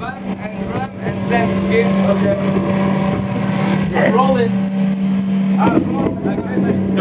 bass and drum and sax here. Okay. I'm rolling. Uh, come on. I guess I should